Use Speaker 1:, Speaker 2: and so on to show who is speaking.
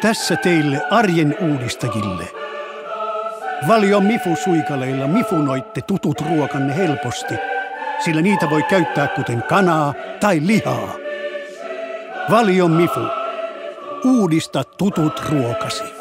Speaker 1: Tässä teille arjen uudistajille. Valio Mifu-suikaleilla mifunoitte tutut ruokanne helposti, sillä niitä voi käyttää kuten kanaa tai lihaa. Valio Mifu. Uudista tutut ruokasi.